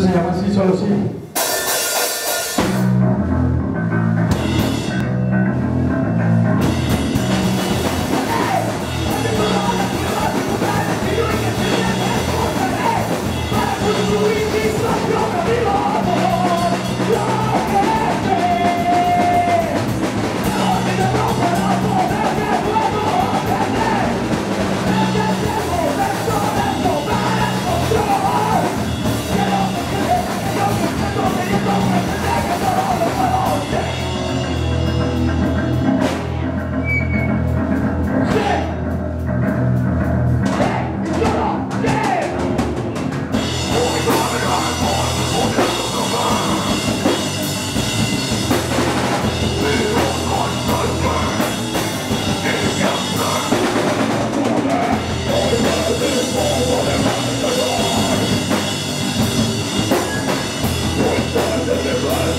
Se llama así, solo